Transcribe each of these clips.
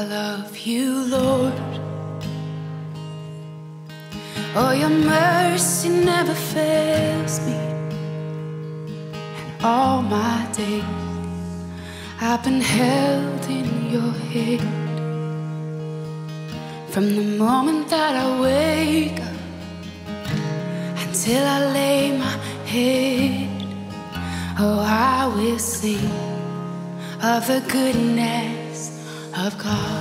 I love you, Lord. Oh, your mercy never fails me. And all my days I've been held in your hand. From the moment that I wake up until I lay my head, oh, I will sing of the goodness of God.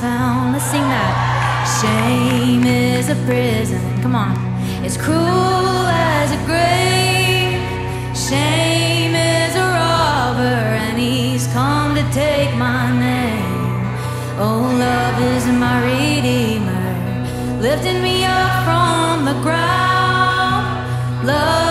Found. Let's sing that. Shame is a prison. Come on. It's cruel as a grave. Shame is a robber, and he's come to take my name. Oh, love is my redeemer, lifting me up from the ground. Love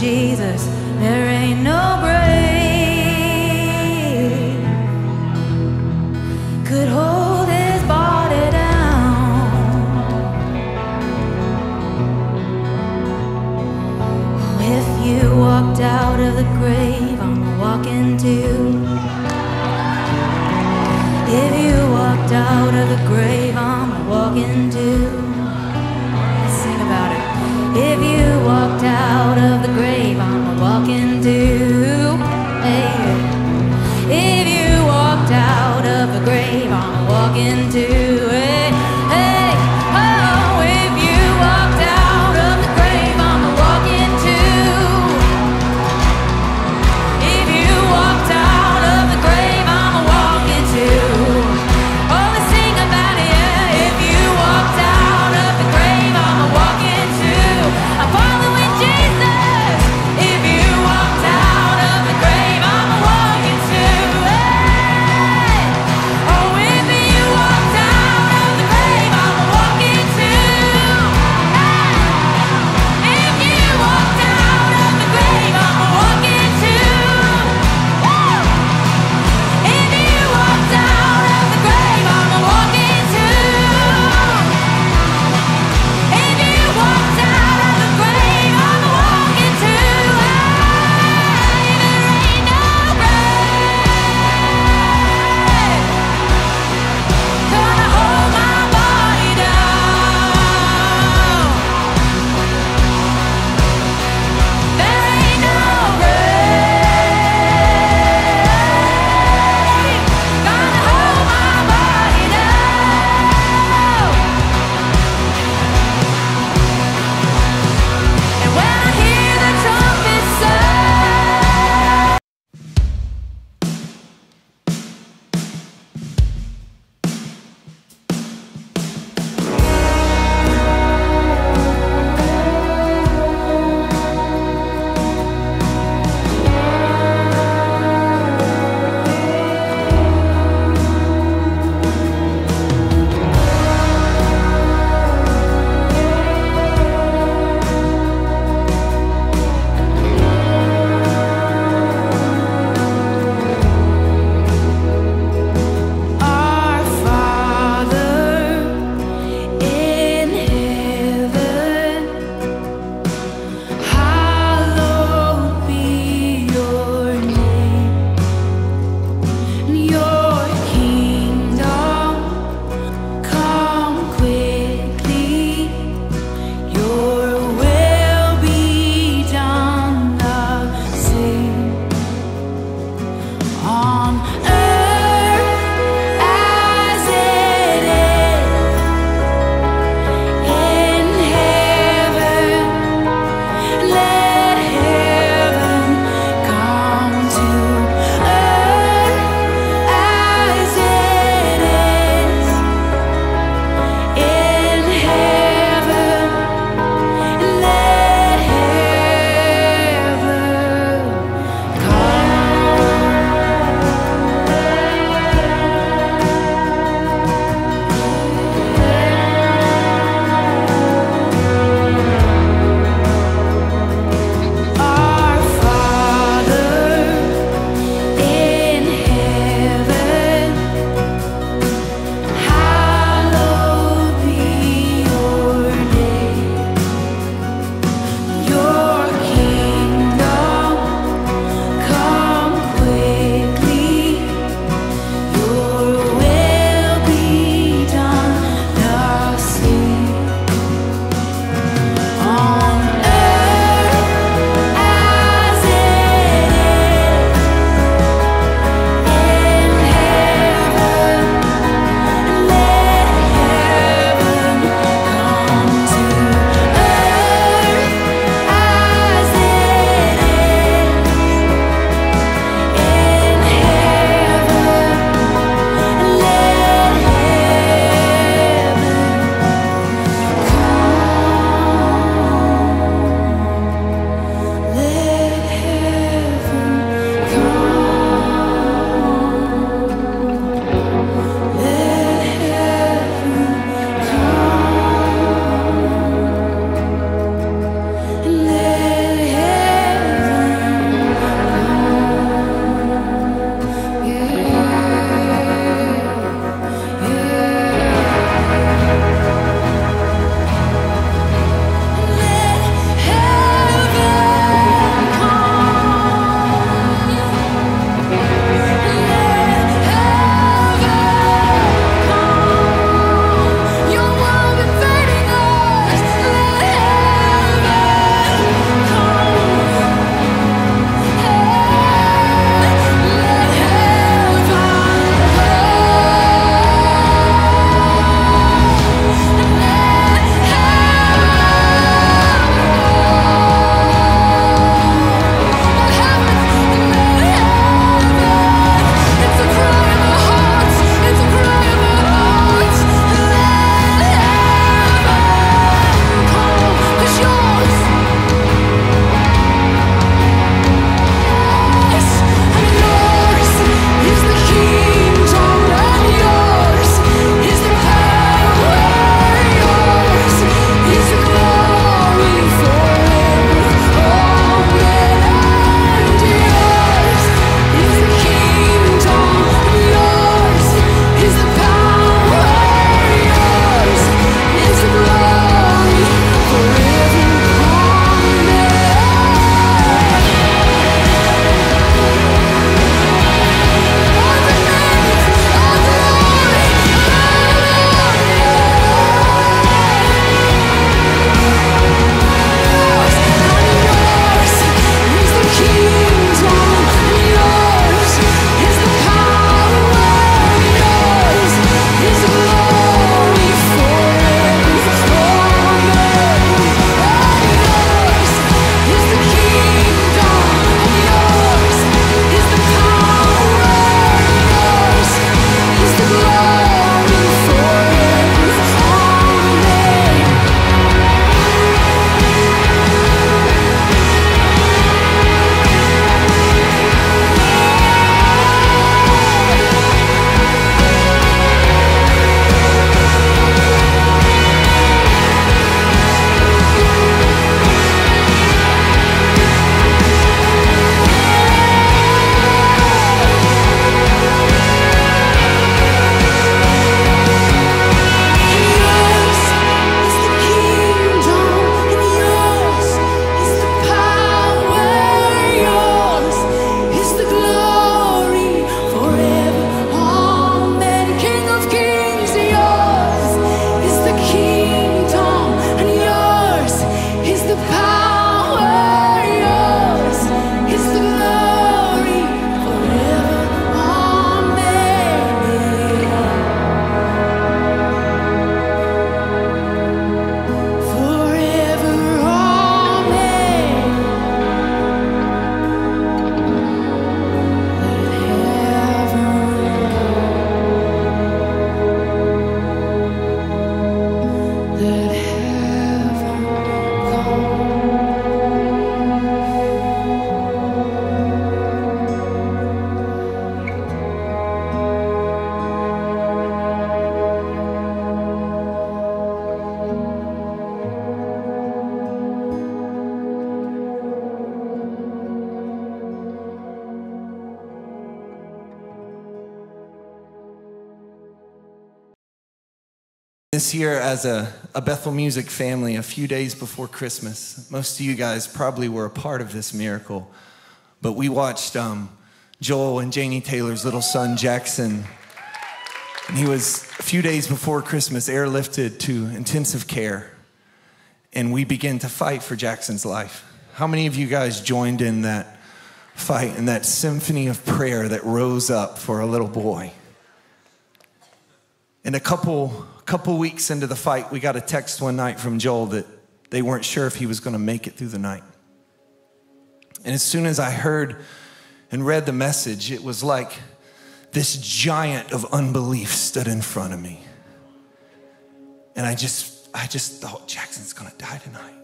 Jesus, there this year as a, a Bethel Music family, a few days before Christmas, most of you guys probably were a part of this miracle, but we watched um, Joel and Janie Taylor's little son, Jackson. And he was a few days before Christmas airlifted to intensive care. And we began to fight for Jackson's life. How many of you guys joined in that fight and that symphony of prayer that rose up for a little boy? And a couple, couple weeks into the fight, we got a text one night from Joel that they weren't sure if he was going to make it through the night. And as soon as I heard and read the message, it was like this giant of unbelief stood in front of me. And I just, I just thought, Jackson's going to die tonight.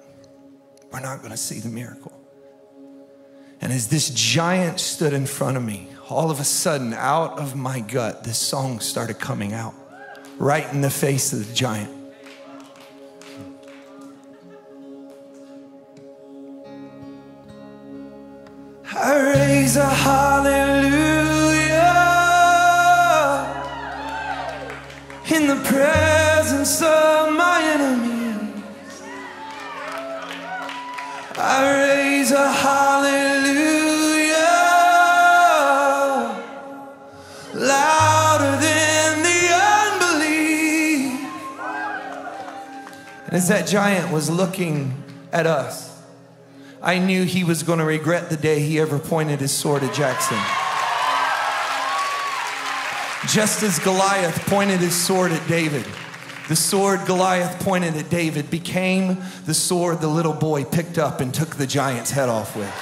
We're not going to see the miracle. And as this giant stood in front of me, all of a sudden, out of my gut, this song started coming out right in the face of the giant. I raise a hallelujah in the presence of my enemies. I raise a hallelujah And as that giant was looking at us, I knew he was going to regret the day he ever pointed his sword at Jackson. Just as Goliath pointed his sword at David, the sword Goliath pointed at David became the sword the little boy picked up and took the giant's head off with.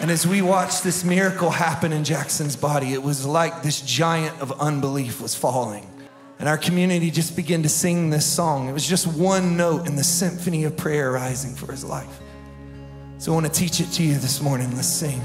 And as we watched this miracle happen in Jackson's body, it was like this giant of unbelief was falling. And our community just began to sing this song. It was just one note in the symphony of prayer rising for his life. So I want to teach it to you this morning. Let's sing.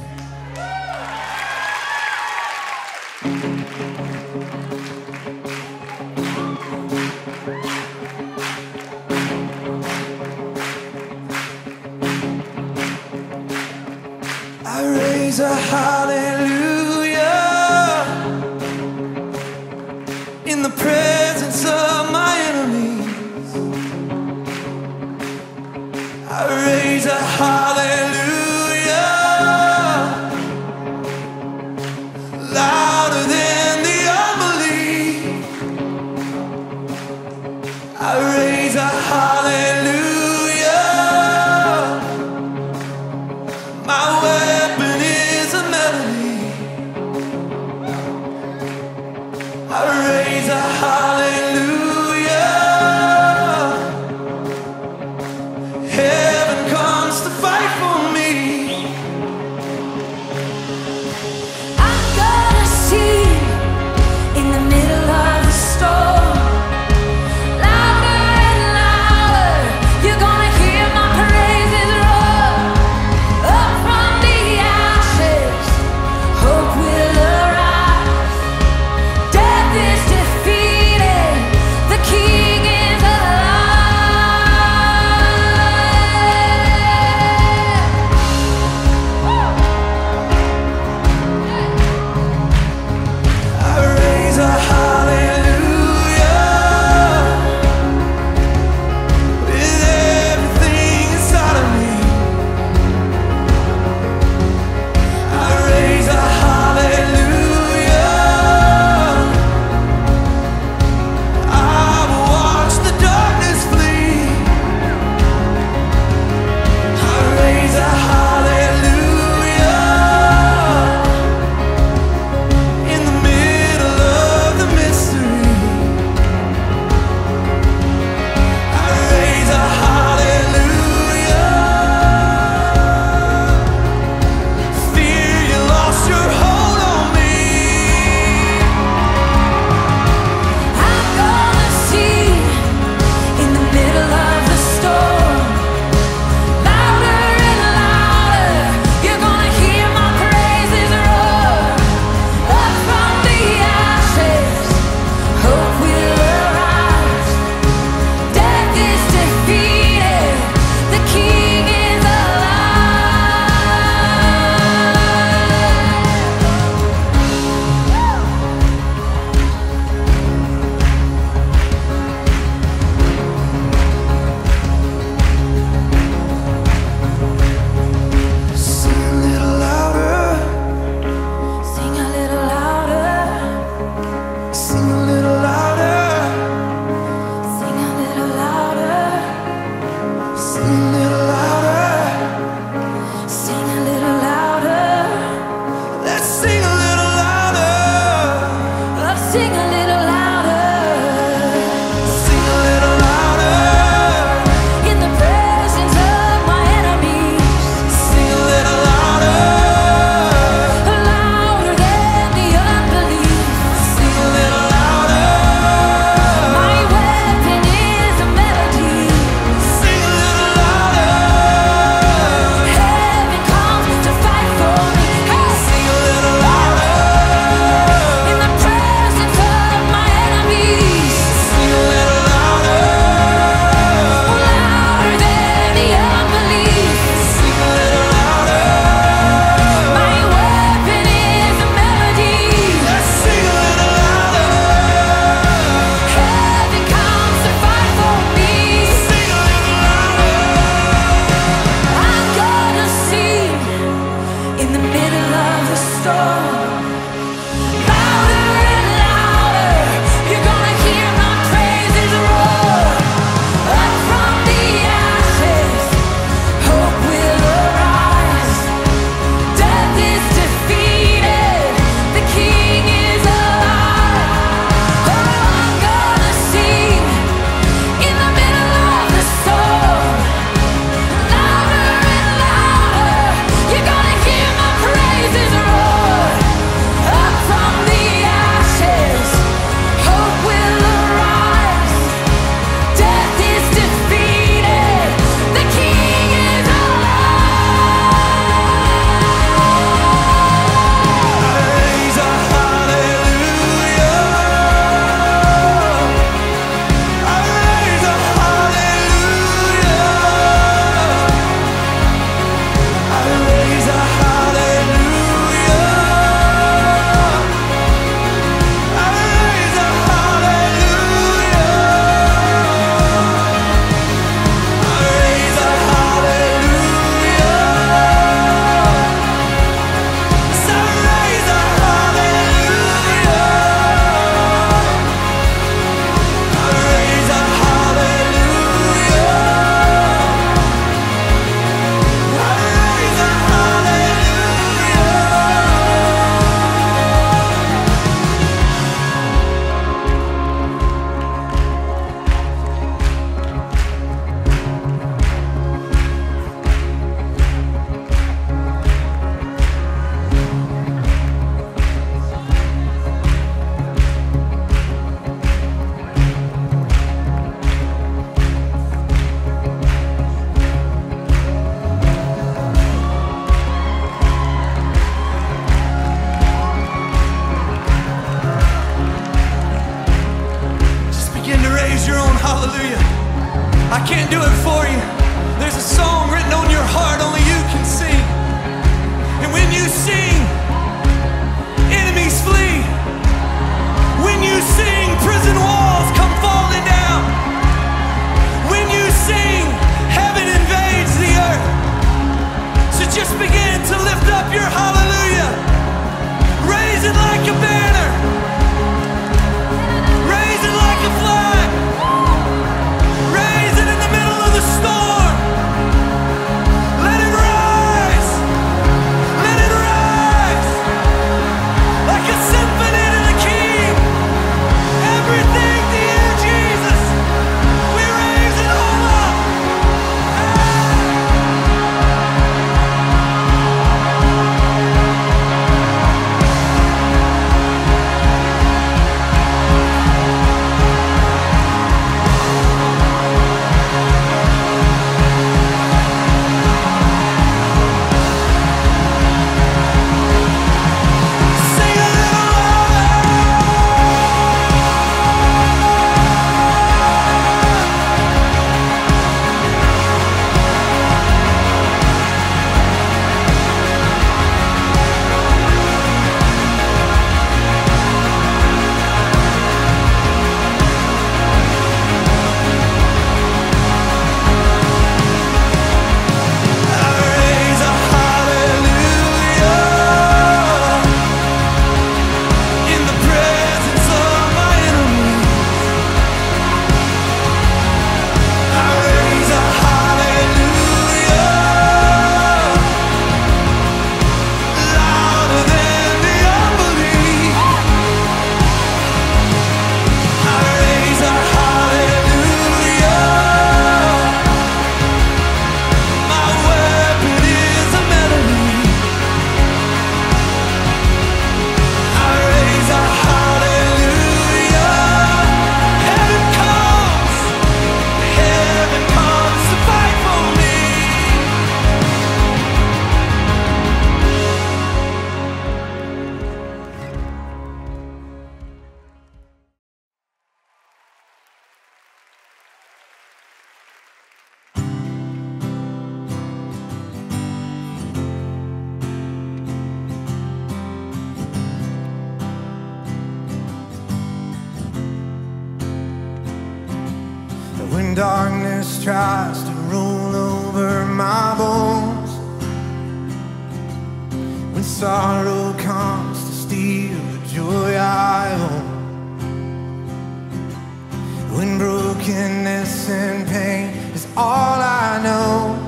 When brokenness and pain is all I know,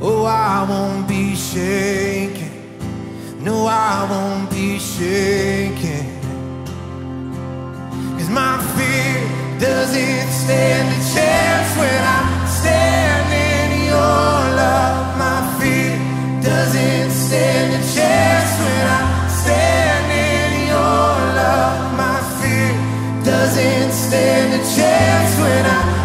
oh, I won't be shaken. No, I won't be shaken. Cause my fear doesn't stand a chance when I stand in your love. My fear doesn't stand a chance when I stand in your love. My fear doesn't stand a chance when I